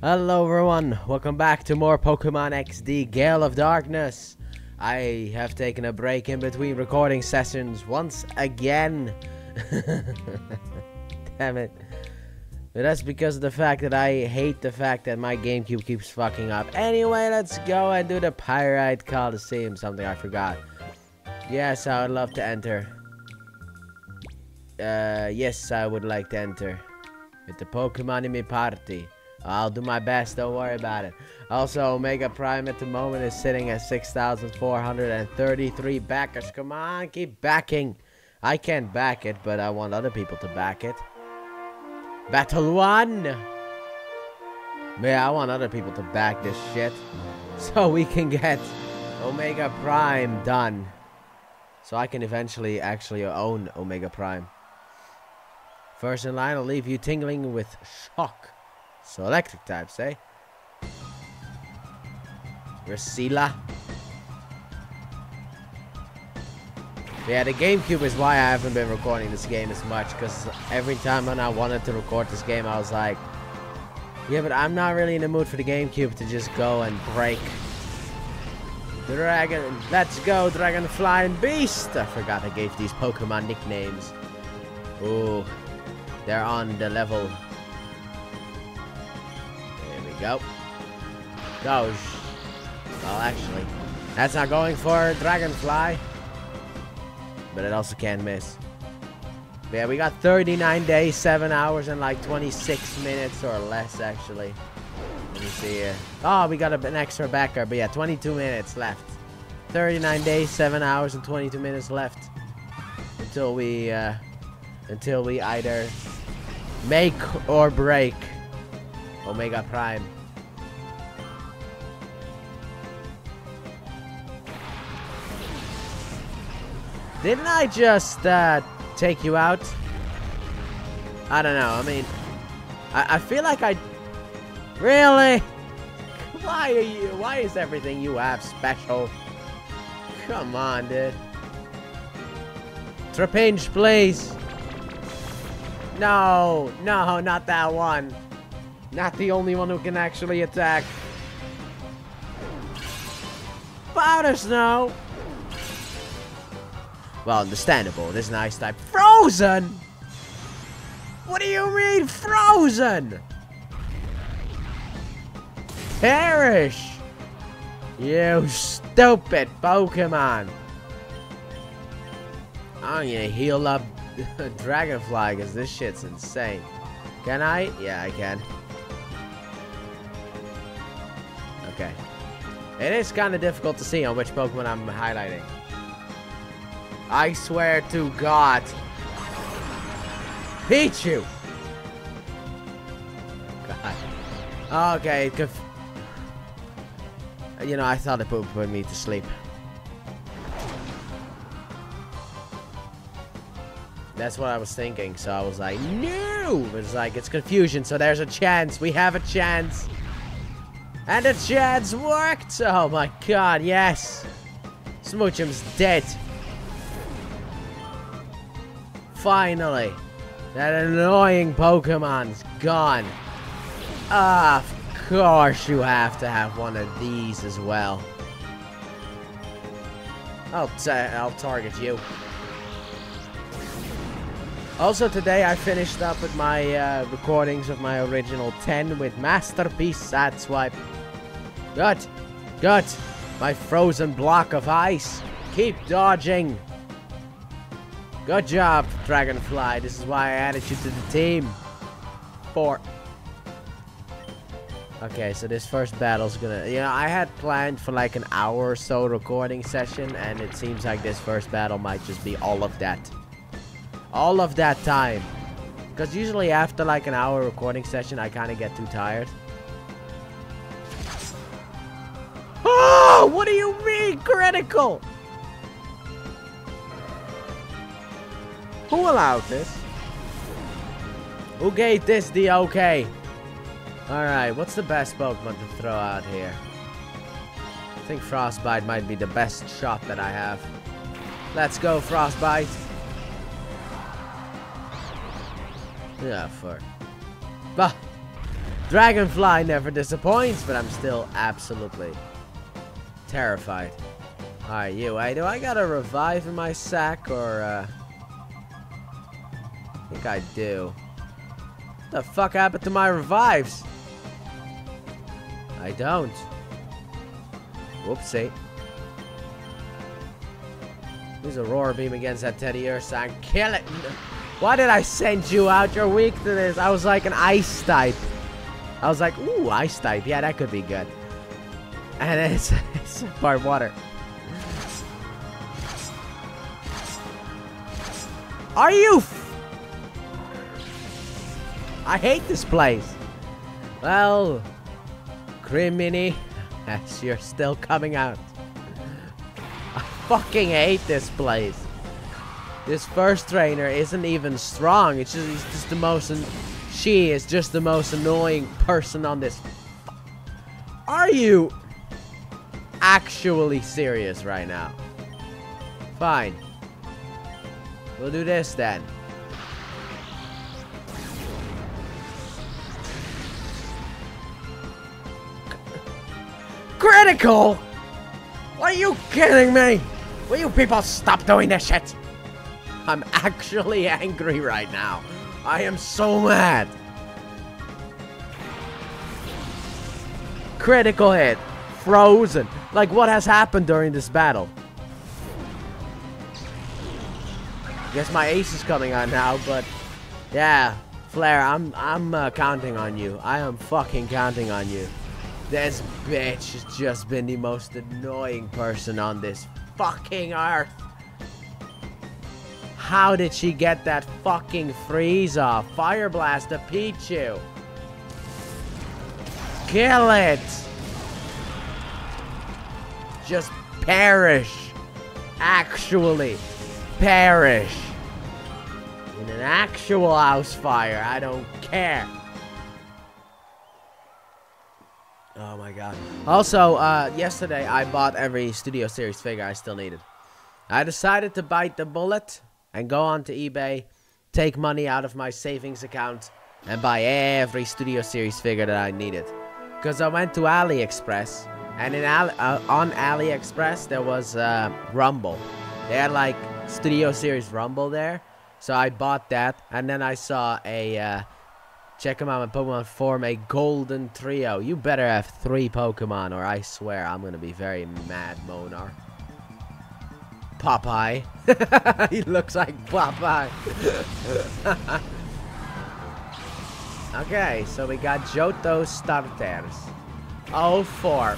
Hello everyone, welcome back to more Pokemon XD Gale of Darkness. I have taken a break in between recording sessions once again. Damn it. But that's because of the fact that I hate the fact that my GameCube keeps fucking up. Anyway, let's go and do the Pyrite Coliseum, something I forgot. Yes, I would love to enter. Uh, yes, I would like to enter. With the Pokemon in my party. I'll do my best, don't worry about it. Also, Omega Prime at the moment is sitting at 6,433 backers. Come on, keep backing. I can't back it, but I want other people to back it. Battle 1! Yeah, I want other people to back this shit. So we can get Omega Prime done. So I can eventually actually own Omega Prime. First in line, I'll leave you tingling with shock. So electric types, eh? Resila. Yeah, the GameCube is why I haven't been recording this game as much, because every time when I wanted to record this game, I was like, yeah, but I'm not really in the mood for the GameCube to just go and break. Dragon, let's go, Dragon Flying Beast! I forgot I gave these Pokemon nicknames. Ooh, they're on the level. There we go. Well, actually, that's not going for Dragonfly. But it also can't miss. Yeah, we got 39 days, 7 hours, and like 26 minutes or less, actually. Let me see here. Oh, we got an extra backer, but yeah, 22 minutes left. 39 days, 7 hours, and 22 minutes left. Until we, uh, until we either make or break Omega Prime. Didn't I just uh, take you out? I don't know. I mean, I, I feel like I... Really? Why are you... Why is everything you have special? Come on, dude. Trapinch, please. No, no, not that one. Not the only one who can actually attack. Powder Snow! Well, understandable. This is an ice type. Frozen! What do you mean, frozen? Perish! You stupid Pokemon! Oh, I'm gonna heal up Dragonfly because this shit's insane. Can I? Yeah, I can. Okay. It is kind of difficult to see on which Pokemon I'm highlighting. I swear to God. Pichu! God. Okay, you know, I thought it would put me to sleep. That's what I was thinking, so I was like, no! It's like, it's confusion, so there's a chance. We have a chance. And the chance worked! Oh my god, yes! Smoochum's dead. Finally. That annoying Pokemon's gone. Ah, of course you have to have one of these as well. I'll, I'll target you. Also today I finished up with my uh, recordings of my original 10 with Masterpiece Sideswipe. Good. Good. My frozen block of ice. Keep dodging. Good job, Dragonfly. This is why I added you to the team. Four. Okay, so this first battle's gonna... You know, I had planned for like an hour or so recording session, and it seems like this first battle might just be all of that. All of that time. Because usually after like an hour recording session, I kind of get too tired. Do you mean critical? Who allowed this? Who gave this the okay? Alright, what's the best Pokemon to throw out here? I think Frostbite might be the best shot that I have. Let's go, Frostbite. Yeah, for... Bah! Dragonfly never disappoints, but I'm still absolutely terrified. Alright, you. Hey, do I got a revive in my sack or, uh... I think I do. What the fuck happened to my revives? I don't. Whoopsie. Use Aurora Beam against that Teddiursa and kill it. Why did I send you out? You're weak to this. I was like an ice type. I was like, ooh, ice type. Yeah, that could be good. And it's, it's part water. Are you? I hate this place. Well, Crimini, as you're still coming out. I fucking hate this place. This first trainer isn't even strong. It's just, it's just the most... She is just the most annoying person on this. Are you actually serious right now? Fine. We'll do this then. Critical? Are you kidding me? Will you people stop doing this shit? I'm actually angry right now. I am so mad. Critical hit. Frozen. Like what has happened during this battle? Guess my ace is coming on now, but yeah, Flare, I'm I'm uh, counting on you. I am fucking counting on you. This bitch has just been the most annoying person on this fucking earth. How did she get that fucking freeze off? Fire Blast a Pichu. Kill it. Just perish. Actually perish. In an actual house fire. I don't care. Oh my god. Also, uh, yesterday I bought every Studio Series figure I still needed. I decided to bite the bullet and go onto eBay, take money out of my savings account, and buy every Studio Series figure that I needed. Because I went to AliExpress, and in Ali uh, on AliExpress there was uh, Rumble. They had like Studio Series Rumble there. So I bought that, and then I saw a, uh, check them out on Pokemon Form, a Golden Trio. You better have three Pokemon, or I swear I'm going to be very mad, Monar. Popeye. he looks like Popeye. okay, so we got Johto starters. Oh, four.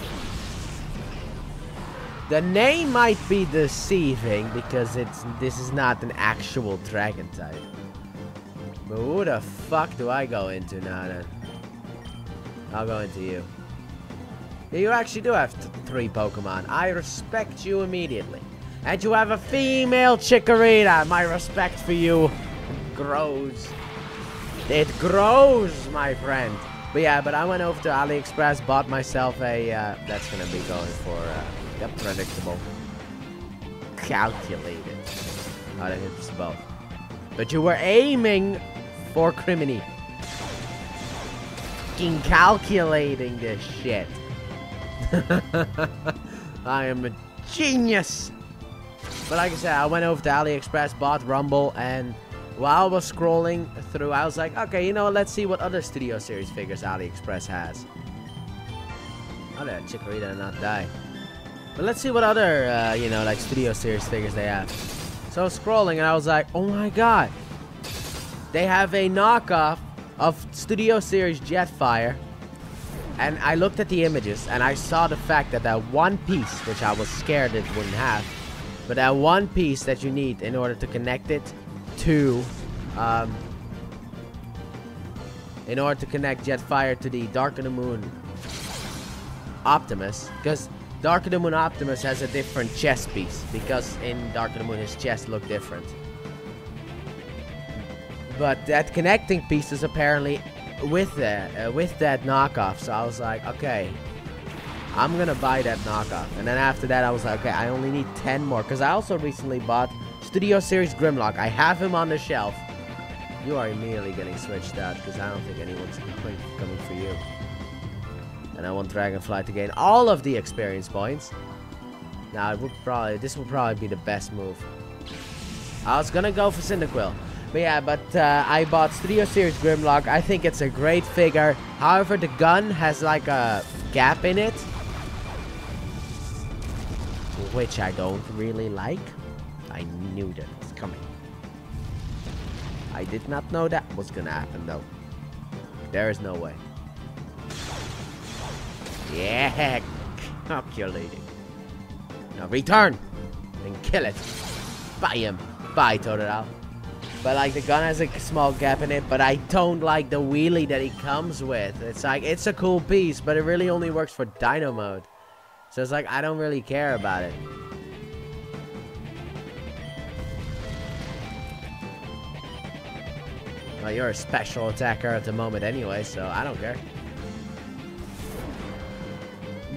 The name might be deceiving because it's this is not an actual dragon type. But who the fuck do I go into now then? I'll go into you. You actually do have three Pokemon. I respect you immediately. And you have a female Chikorita. My respect for you grows. It grows, my friend. But yeah, but I went over to AliExpress, bought myself a, uh, that's gonna be going for, uh, Yep, predictable. Calculated. How to hit this both. But you were aiming for Criminy. Fucking calculating this shit. I am a genius. But like I said, I went over to AliExpress, bought Rumble, and while I was scrolling through, I was like, okay, you know what, let's see what other Studio Series figures AliExpress has. How did Chikorita not die? But let's see what other, uh, you know, like Studio Series figures they have. So I was scrolling and I was like, oh my god. They have a knockoff of Studio Series Jetfire. And I looked at the images and I saw the fact that that one piece, which I was scared it wouldn't have, but that one piece that you need in order to connect it to, um, in order to connect Jetfire to the Dark of the Moon Optimus, because Dark of the Moon Optimus has a different chest piece because in Dark of the Moon his chest looked different. But that connecting piece is apparently with that uh, with that knockoff. So I was like, okay, I'm gonna buy that knockoff. And then after that, I was like, okay, I only need 10 more because I also recently bought Studio Series Grimlock. I have him on the shelf. You are immediately getting switched out because I don't think anyone's coming for you. And I want Dragonfly to gain all of the experience points. Now, it would probably this would probably be the best move. I was gonna go for Cyndaquil. But yeah, but uh, I bought Studio Series Grimlock. I think it's a great figure. However, the gun has like a gap in it. Which I don't really like. I knew that was coming. I did not know that was gonna happen though. There is no way. Yeah, calculating. Now return and kill it. Buy him. Bye, Totodile. But like the gun has a small gap in it, but I don't like the wheelie that he comes with. It's like it's a cool piece, but it really only works for Dino mode. So it's like I don't really care about it. Well, you're a special attacker at the moment anyway, so I don't care.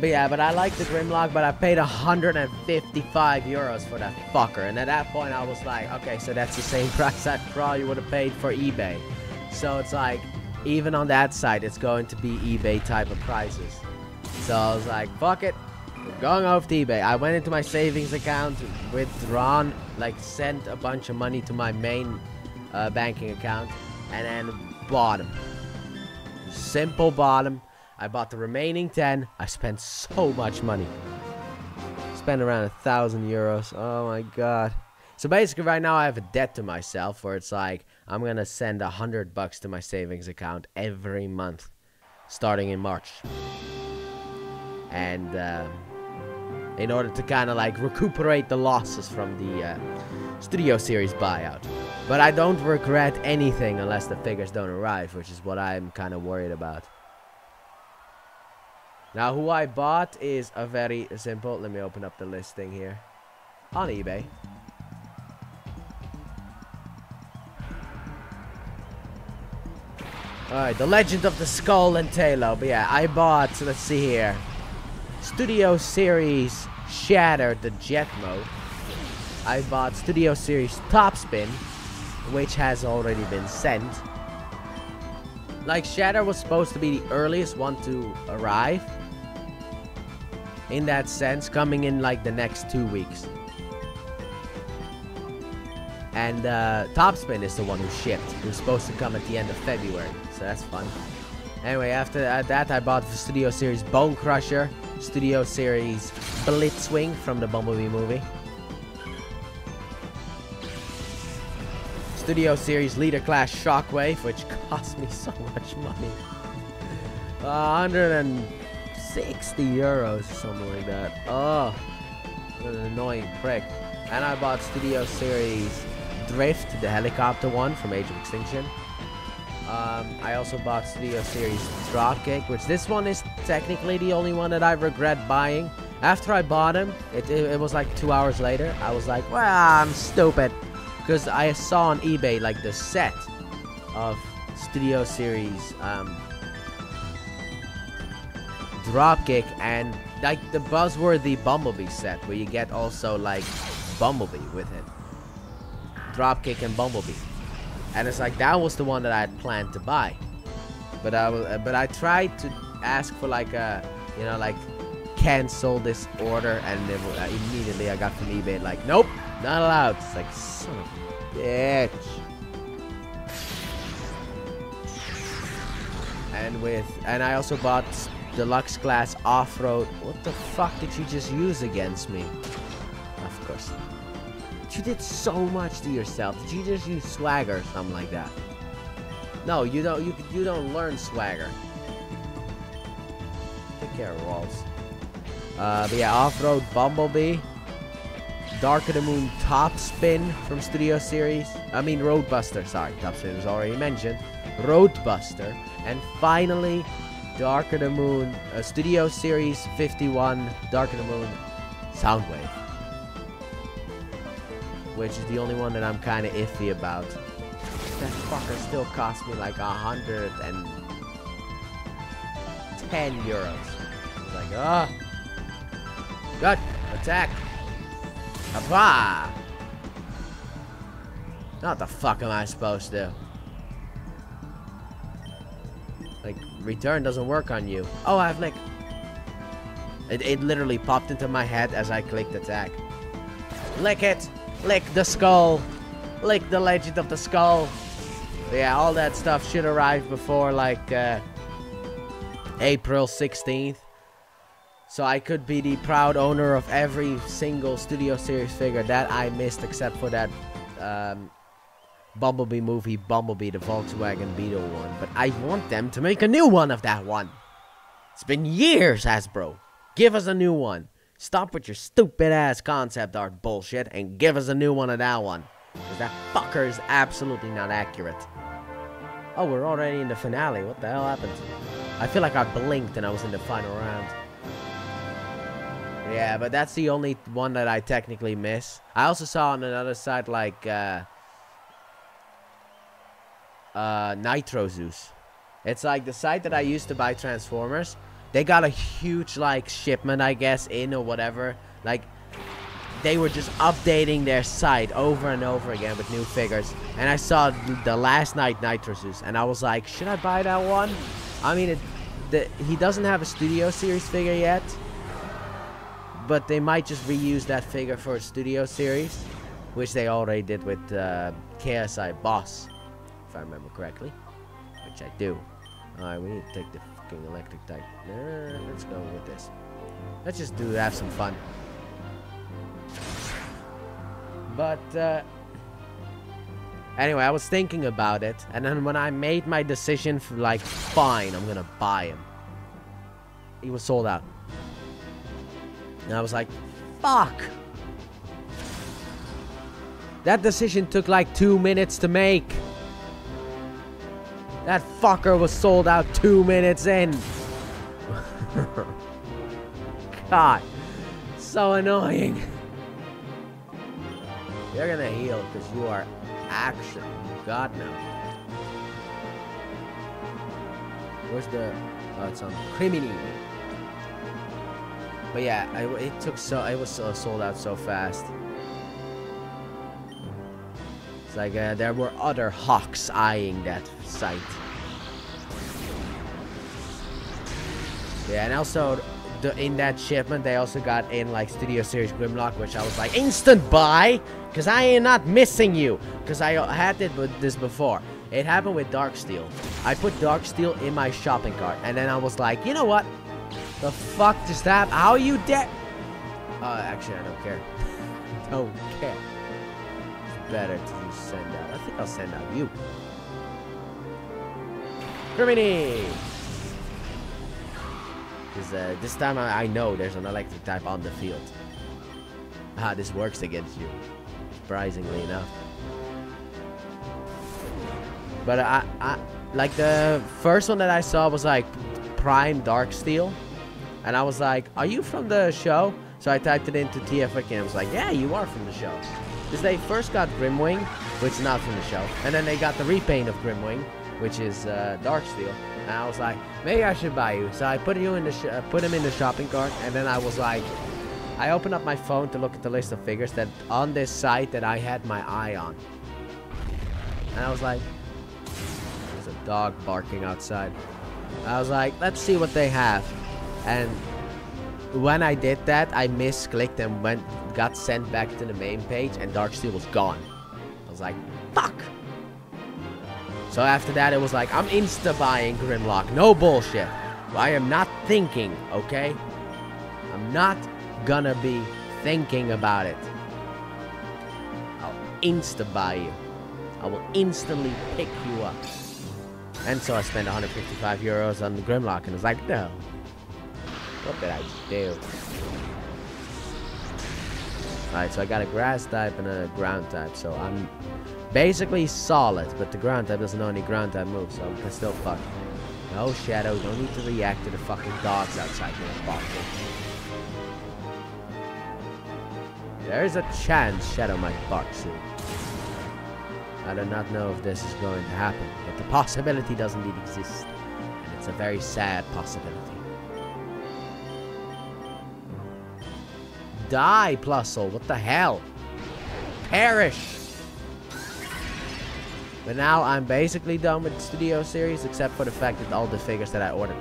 But yeah, but I like the Grimlock, but I paid 155 euros for that fucker. And at that point, I was like, okay, so that's the same price I probably would have paid for eBay. So it's like, even on that side, it's going to be eBay type of prices. So I was like, fuck it. We're going off to eBay. I went into my savings account, withdrawn, like sent a bunch of money to my main uh, banking account, and then bought them. Simple bottom. I bought the remaining 10. I spent so much money. Spent around a thousand euros. Oh my god. So basically right now I have a debt to myself where it's like I'm gonna send a hundred bucks to my savings account every month starting in March. And uh, in order to kind of like recuperate the losses from the uh, Studio Series buyout. But I don't regret anything unless the figures don't arrive, which is what I'm kind of worried about. Now, who I bought is a very simple. Let me open up the listing here on eBay. Alright, The Legend of the Skull and Taillow. But yeah, I bought, let's see here. Studio Series Shatter the Jet mode. I bought Studio Series Topspin, which has already been sent. Like, Shatter was supposed to be the earliest one to arrive in that sense, coming in like the next two weeks. And uh, Topspin is the one who shipped, who's supposed to come at the end of February, so that's fun. Anyway, after that, I bought the Studio Series Bone Crusher, Studio Series Blitzwing from the Bumblebee movie. Studio Series Leader Class Shockwave, which cost me so much money. Uh, 100 and 60 euros, or something like that. Oh, an annoying prick. And I bought Studio Series Drift, the helicopter one from Age of Extinction. Um, I also bought Studio Series Dropkick, which this one is technically the only one that I regret buying. After I bought him, it, it, it was like two hours later, I was like, well, I'm stupid. Because I saw on eBay like the set of Studio Series um, Dropkick and like the buzzworthy Bumblebee set where you get also like Bumblebee with it. Dropkick and Bumblebee. And it's like that was the one that I had planned to buy. But I was, but I tried to ask for like a, you know, like cancel this order and then uh, immediately I got from eBay like, nope, not allowed. It's like, son of a bitch. And with, and I also bought deluxe class off-road. What the fuck did you just use against me? Of course. You did so much to yourself. Did you just use swagger or something like that? No, you don't. You you don't learn swagger. Take care walls. Uh, but yeah, off-road Bumblebee. Dark of the Moon Top Spin from Studio Series. I mean Roadbuster. Sorry, Top Spin was already mentioned. Roadbuster. And finally, Dark of the Moon, uh, Studio Series 51, Dark of the Moon, Soundwave. Which is the only one that I'm kind of iffy about. That fucker still cost me like a hundred and ten euros. Like, ah. Oh. Good. Attack. Apa! What the fuck am I supposed to do? Return doesn't work on you. Oh, I have like... It, it literally popped into my head as I clicked attack. Lick it! Lick the skull! Lick the legend of the skull! yeah, all that stuff should arrive before like uh, April 16th. So I could be the proud owner of every single Studio Series figure that I missed except for that um, Bumblebee movie, Bumblebee, the Volkswagen Beetle one. But I want them to make a new one of that one. It's been years, Hasbro. Give us a new one. Stop with your stupid ass concept art bullshit and give us a new one of that one. Because that fucker is absolutely not accurate. Oh, we're already in the finale. What the hell happened? I feel like I blinked and I was in the final round. Yeah, but that's the only one that I technically miss. I also saw on another side like uh, uh, Nitro Zeus. It's like the site that I used to buy Transformers. They got a huge like shipment, I guess, in or whatever. Like they were just updating their site over and over again with new figures. And I saw the last night Nitro Zeus, and I was like, should I buy that one? I mean, it, the, he doesn't have a Studio Series figure yet, but they might just reuse that figure for a Studio Series, which they already did with uh, KSI Boss, if I remember correctly, which I do. Alright, we need to take the fucking electric type. Uh, let's go with this. Let's just do have some fun. But, uh, anyway, I was thinking about it. And then when I made my decision, for like, fine, I'm gonna buy him. He was sold out. And I was like, fuck. That decision took like two minutes to make. That fucker was sold out two minutes in. God. So annoying. You're gonna heal because you are action. God no. Where's the? Oh, it's on Crimini. But yeah, I, it took so it was uh, sold out so fast. It's like uh, there were other hawks eyeing that site. Yeah, and also the, in that shipment, they also got in like Studio Series Grimlock, which I was like, instant buy! Because I am not missing you. Because I had it with this before. It happened with Darksteel. I put Darksteel in my shopping cart, and then I was like, you know what? The fuck just happened? How are you dead? Uh, actually, I don't care. don't care. It's better send out. I think I'll send out you. Criminy! Because uh, this time I, I, know there's an electric type on the field. Ah, this works against you. Surprisingly enough. But I, I, like the first one that I saw was like Prime Dark Steel. And I was like, are you from the show? So I typed it into TFWiki and I was like, yeah, you are from the show. Because they first got Grimwing, which is not from the show. And then they got the repaint of Grimwing, which is uh, Darksteel. And I was like, maybe I should buy you. So I put you in the uh, put him in the shopping cart, and then I was like, I opened up my phone to look at the list of figures that on this site that I had my eye on. And I was like, there's a dog barking outside. I was like, let's see what they have. And when I did that, I misclicked and went got sent back to the main page, and Darksteel was gone. I was like, fuck. So after that, it was like, I'm insta-buying Grimlock. No bullshit. I am not thinking, okay? I'm not gonna be thinking about it. I'll insta-buy you. I will instantly pick you up. And so I spent 155 euros on the Grimlock, and was like, no. What did I do? Alright, so I got a grass type and a ground type, so I'm basically solid, but the ground type doesn't know any ground type moves, so I'm still fucked. No, Shadow, don't need to react to the fucking dogs outside here, There's a chance Shadow might bark soon. I do not know if this is going to happen, but the possibility does indeed exist. And it's a very sad possibility. Die, Plusle. What the hell? Perish. But now I'm basically done with Studio Series, except for the fact that all the figures that I ordered.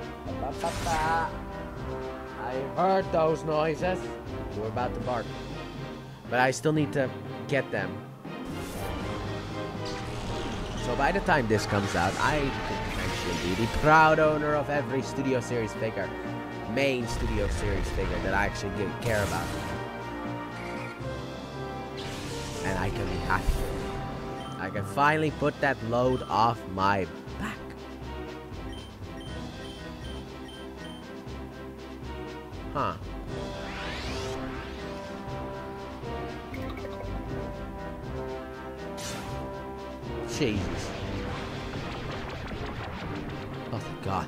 I heard those noises. We're about to bark. But I still need to get them. So by the time this comes out, I could be the proud owner of every Studio Series figure. Main Studio Series figure that I actually care about. And I can be happy. I can finally put that load off my back. Huh. Jesus. Oh, thank God.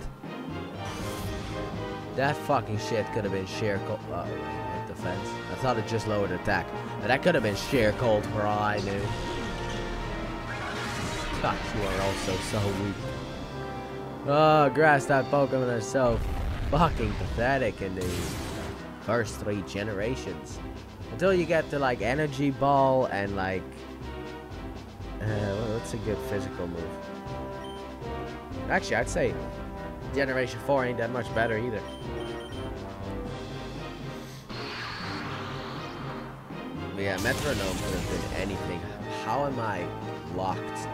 That fucking shit could have been sheer. Oh, uh, wait, defense. I thought it just lowered attack. But that could have been sheer cold for all I knew. God, you are also so weak. Oh, grass that Pokemon are so fucking pathetic in the first three generations. Until you get to like Energy Ball and like uh, what's a good physical move? Actually, I'd say Generation 4 ain't that much better either. Yeah, Metronome could have been anything. How am I locked?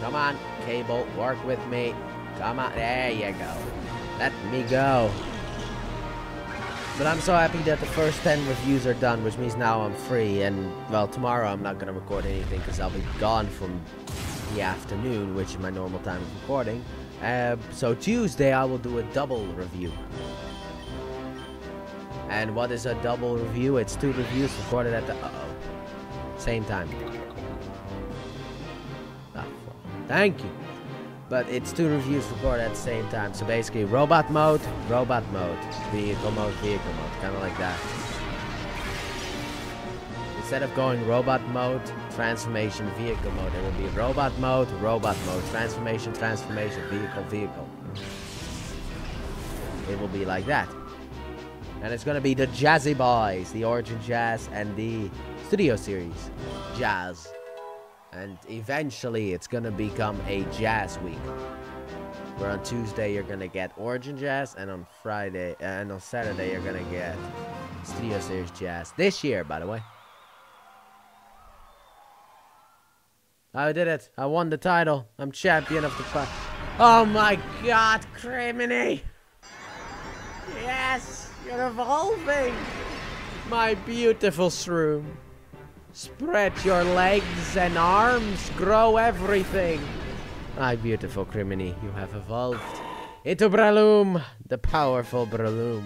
Come on, Cable, work with me. Come on, there you go. Let me go. But I'm so happy that the first 10 reviews are done, which means now I'm free. And, well, tomorrow I'm not going to record anything because I'll be gone from the afternoon, which is my normal time of recording. Uh, so Tuesday I will do a double review. And what is a double review? It's two reviews recorded at the... Uh Same time. Oh, thank you but it's two reviews recorded at the same time. So basically, robot mode, robot mode, vehicle mode, vehicle mode, kind of like that. Instead of going robot mode, transformation, vehicle mode, it will be robot mode, robot mode, transformation, transformation, vehicle, vehicle. It will be like that. And it's going to be the Jazzy Boys, the Origin Jazz, and the Studio Series Jazz. And eventually it's going to become a jazz week. Where on Tuesday you're going to get Origin Jazz and on Friday uh, and on Saturday you're going to get Studio Series Jazz. This year, by the way. I did it. I won the title. I'm champion of the fight. Oh my god, Criminy! Yes! You're evolving! My beautiful shroom. Spread your legs and arms, grow everything. My beautiful Criminy, you have evolved into Breloom, the powerful Breloom.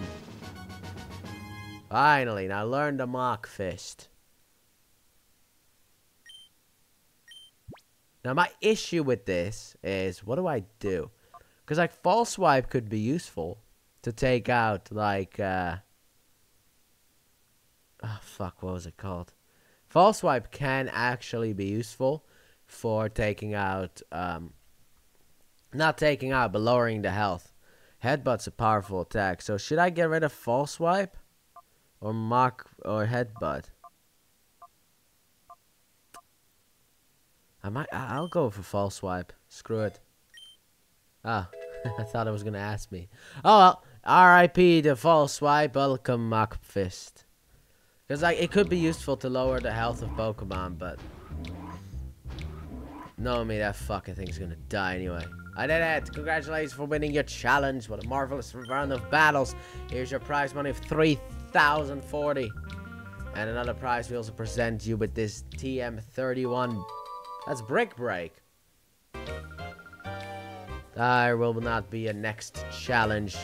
Finally, now learn the Mock Fist. Now my issue with this is, what do I do? Because like False Swipe could be useful to take out like, uh... Oh fuck, what was it called? False Swipe can actually be useful for taking out, um, not taking out, but lowering the health. Headbutt's a powerful attack. So should I get rid of False Swipe? Or mock, or Headbutt? I might, I'll go for False Swipe. Screw it. Ah, I thought it was to ask me. Oh well, R.I.P. the False Swipe, welcome mock Fist. Because like it could be useful to lower the health of Pokemon, but knowing me, that fucking thing's gonna die anyway. I did it! Congratulations for winning your challenge. What a marvelous round of battles. Here's your prize money of 3,040. And another prize we also present you with this TM31. That's Brick Break. There will not be a next challenge